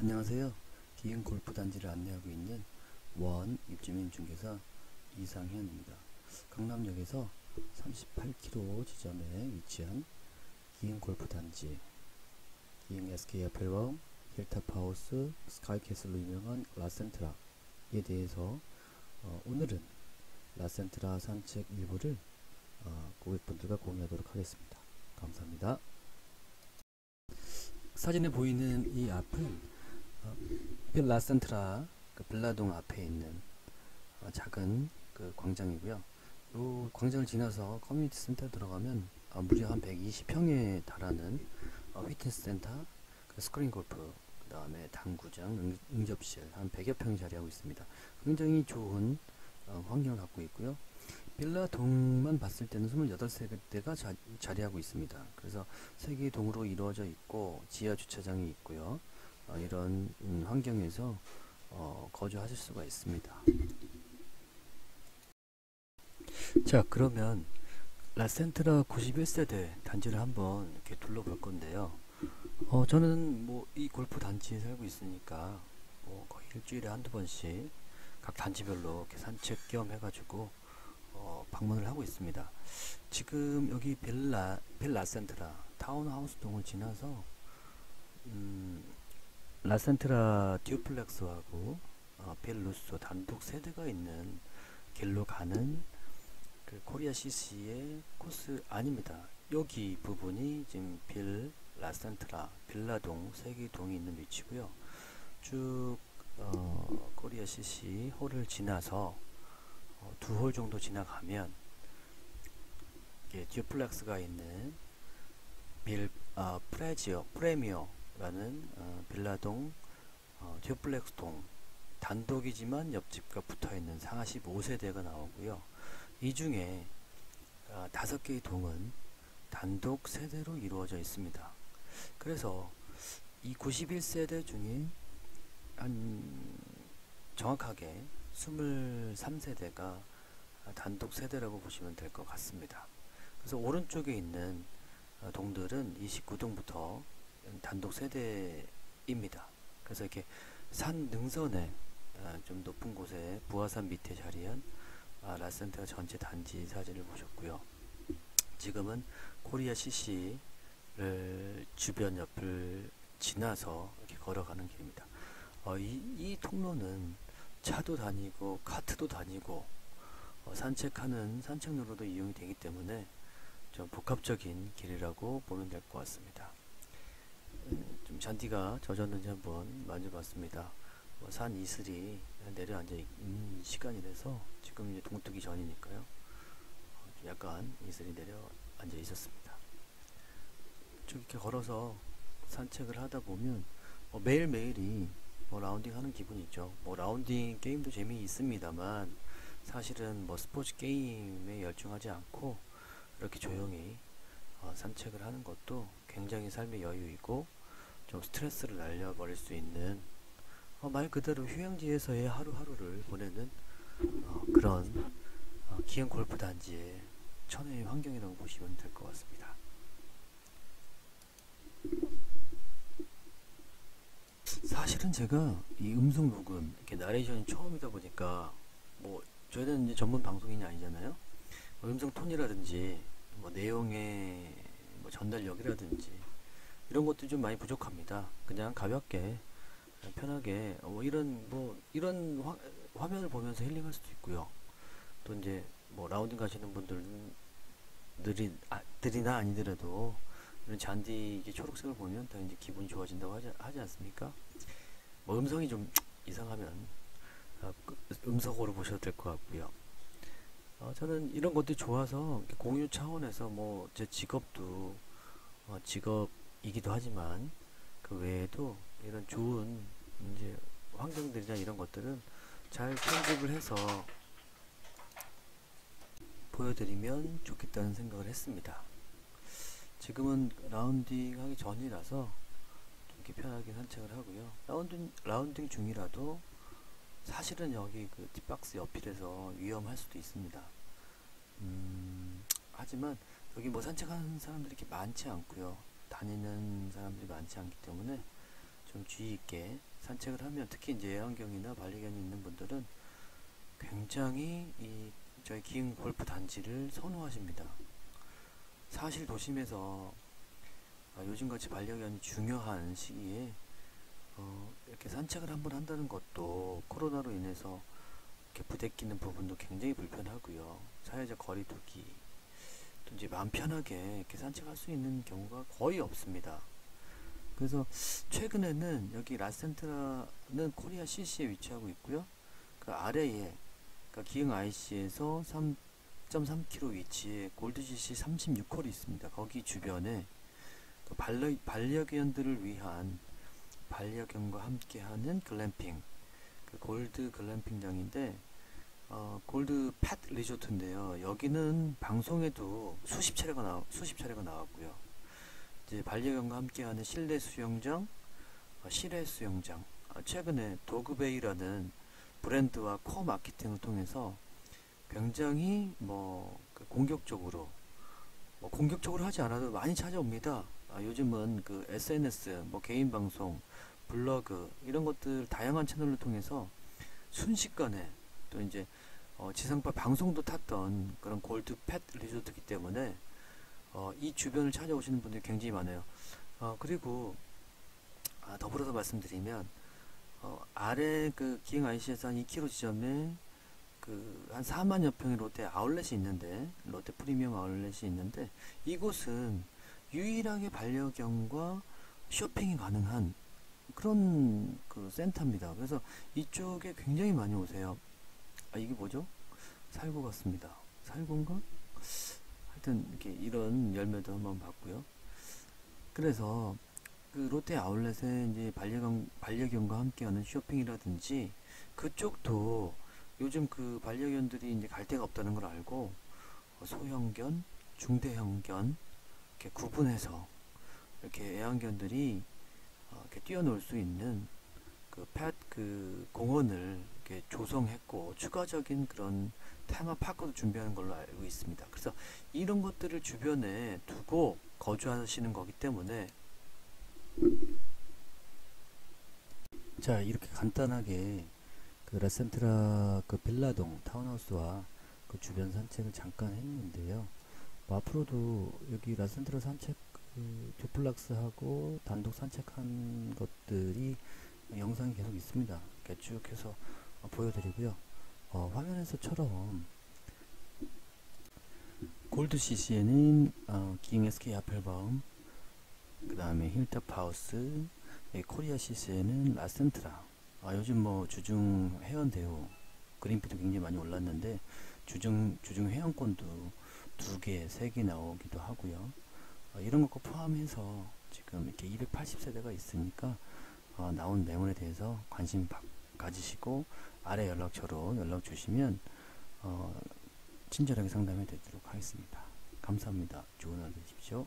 안녕하세요. 기흥 골프 단지를 안내하고 있는 원 입주민 중개사 이상현입니다. 강남역에서 38km 지점에 위치한 기흥 골프 단지, 기흥 SK 아펠바움, 힐탑 하우스, 스카이캐슬로 유명한 라센트라에 대해서 어, 오늘은 라센트라 산책 일부를 어, 고객분들과 공유하도록 하겠습니다. 감사합니다. 사진에 보이는 이 앞은 어, 빌라센트라 그 빌라동 앞에 있는 어, 작은 그 광장이고요. 이 광장을 지나서 커뮤니티 센터 들어가면 어, 무려 한 120평에 달하는 어, 휘트니스 센터, 그 스크린 골프, 그 다음에 당구장, 응, 응접실 한 100여 평이 자리하고 있습니다. 굉장히 좋은 어, 환경을 갖고 있고요. 빌라 동만 봤을 때는 28세대가 자, 자리하고 있습니다. 그래서 세 개의 동으로 이루어져 있고 지하 주차장이 있고요. 어, 이런 음, 환경에서 어, 거주하실 수가 있습니다. 자, 그러면 라센트라 91세대 단지를 한번 이렇게 둘러볼 건데요. 어, 저는 뭐 이 골프 단지에 살고 있으니까 뭐 거의 일주일에 한두 번씩 각 단지별로 이렇게 산책 겸 해가지고 어, 방문을 하고 있습니다. 지금 여기 벨라 벨라센트라 타운하우스 동을 지나서 음, 라센트라 duplex하고 어, 벨루소 단독 세대가 있는 길로 가는 그 코리아 CC의 코스 아닙니다. 여기 부분이 지금 빌 라센트라 빌라동 세개 동이 있는 위치고요. 쭉 어, 코리아 CC 홀을 지나서 어, 두홀 정도 지나가면 duplex가 있는 빌 어, 프레지어 프레미어 라는 어, 빌라동 어, duplex 동 단독이지만 옆집과 붙어 있는 상하시 5세대가 나오고요. 이 중에 어, 다섯 개의 동은 단독 세대로 이루어져 있습니다. 그래서 이 91세대 중에 한 정확하게 23세대가 단독 세대라고 보시면 될 것 같습니다. 그래서 오른쪽에 있는 어, 동들은 29동부터 단독 세대입니다. 그래서 이렇게 산 능선에 어, 좀 높은 곳에 부하산 밑에 자리한 아, 라센트라 전체 단지 사진을 보셨고요. 지금은 코리아 CC를 주변 옆을 지나서 이렇게 걸어가는 길입니다. 어, 이, 이 통로는 차도 다니고 카트도 다니고 어, 산책하는 산책로로도 이용이 되기 때문에 좀 복합적인 길이라고 보면 될 것 같습니다. 음, 좀 잔디가 젖었는지 한번 만져봤습니다. 뭐산 이슬이 내려앉아 있는 시간이라서 지금 이제 동뜨기 전이니까요. 어, 약간 이슬이 내려앉아 있었습니다. 쭉 이렇게 걸어서 산책을 하다 보면 어, 매일매일이 뭐 라운딩 하는 기분이 있죠. 뭐 라운딩 게임도 재미있습니다만 사실은 뭐 스포츠 게임에 열중하지 않고 이렇게 조용히 어, 산책을 하는 것도 굉장히 삶의 여유이고 좀 스트레스를 날려버릴 수 있는 어, 말 그대로 휴양지에서의 하루하루를 보내는 어, 그런 어, 기흥 골프 단지의 천혜의 환경이라고 보시면 될 것 같습니다. 사실은 제가 이 음성 녹음 이렇게 나레이션이 처음이다 보니까 뭐 저희는 이제 전문 방송인이 아니잖아요. 뭐 음성 톤이라든지 뭐 내용의 뭐 전달력이라든지 이런 것도 좀 많이 부족합니다. 그냥 가볍게 편하게 뭐 이런 뭐 이런 화, 화면을 보면서 힐링할 수도 있고요. 또 이제 뭐 라운딩 가시는 분들은 들이 아, 들이나 아니더라도 이런 잔디 이게 초록색을 보면 더 이제 기분이 좋아진다고 하지, 하지 않습니까? 뭐 음성이 좀 이상하면 어, 음성으로 보셔도 될 것 같고요. 어, 저는 이런 것들이 좋아서 공유 차원에서 뭐 제 직업도 어, 직업 이기도 하지만 그 외에도 이런 좋은 이제 환경들이나 이런 것들은 잘 편집을 해서 보여드리면 좋겠다는 생각을 했습니다. 지금은 라운딩 하기 전이라서 좀 이렇게 편하게 산책을 하고요. 라운딩, 라운딩 중이라도 사실은 여기 그 tee box 옆이라서 위험할 수도 있습니다. 음, 하지만 여기 뭐 산책하는 사람들이 이렇게 많지 않고요. 다니는 사람들이 많지 않기 때문에 좀 주의 있게 산책을 하면 특히 이제 애완경이나 반려견이 있는 분들은 굉장히 이 저희 기흥 골프 단지를 선호하십니다. 사실 도심에서 아, 요즘같이 반려견이 중요한 시기에 어, 이렇게 산책을 한번 한다는 것도 코로나로 인해서 이렇게 부대끼는 부분도 굉장히 불편하고요. 사회적 거리두기 또 이제 마음 편하게 이렇게 산책할 수 있는 경우가 거의 없습니다. 그래서 최근에는 여기 라센트라는 코리아 CC에 위치하고 있고요. 그 아래에 그러니까 기흥 IC에서 3.3km 위치에 골드 CC 36홀이 있습니다. 거기 주변에 그 반려, 반려견들을 위한 반려견과 함께하는 글램핑 그 골드 글램핑장인데 어, 골드 팻 리조트인데요. 여기는 방송에도 수십 차례가 나 수십 차례가 나왔고요. 이제 반려견과 함께하는 실내 수영장, 어, 실외 수영장. 어, 최근에 도그베이라는 브랜드와 코어 마케팅을 통해서 굉장히 뭐그 공격적으로 뭐 공격적으로 하지 않아도 많이 찾아옵니다. 아, 요즘은 그 SNS, 뭐 개인 방송, 블로그 이런 것들 다양한 채널을 통해서 순식간에 또 이제 어, 지상파 방송도 탔던 그런 골드 팻 리조트이기 때문에 어, 이 주변을 찾아오시는 분들이 굉장히 많아요. 어, 그리고 아, 더불어서 말씀드리면 어, 아래 그 기흥 IC에서 한 2km 지점에 그 한 4만여 평의 롯데 아울렛이 있는데 롯데 프리미엄 아울렛이 있는데 이곳은 유일하게 반려견과 쇼핑이 가능한 그런 그 센터입니다. 그래서 이쪽에 굉장히 많이 오세요. 아 이게 뭐죠? 살구 같습니다. 살구인가? 하여튼 이렇게 이런 열매도 한번 봤고요. 그래서 그 롯데 아울렛에 이제 반려견 반려견과 함께하는 쇼핑이라든지 그쪽도 요즘 그 반려견들이 이제 갈 데가 없다는 걸 알고 어, 소형견, 중대형견 이렇게 구분해서 이렇게 애완견들이 어, 이렇게 뛰어놀 수 있는 그펫그 공원을 이렇게 조성했고 추가적인 그런 테마파크도 준비하는 걸로 알고 있습니다. 그래서 이런 것들을 주변에 두고 거주하시는 거기 때문에 자 이렇게 간단하게 그 라센트라 그 빌라동 타운하우스와 그 주변 산책을 잠깐 했는데요. 뭐 앞으로도 여기 라센트라 산책 그 duplex하고 단독 산책한 것들이 영상이 계속 있습니다. 이렇게 쭉 해서 어, 보여드리고요. 어, 화면에서처럼 골드 CC에는 어, 기흥 SK 아펠바움, 그 다음에 힐탑 하우스, 코리아 CC에는 라센트라. 아, 요즘 뭐 주중 회원 대우 그린피도 굉장히 많이 올랐는데 주중 주중 회원권도 두 개, 세 개 나오기도 하고요. 어, 이런 것과 포함해서 지금 이렇게 280세대가 있으니까 어, 나온 매물에 대해서 관심 바, 가지시고 아래 연락처로 연락 주시면 어, 친절하게 상담해 드리도록 하겠습니다. 감사합니다. 좋은 하루 되십시오.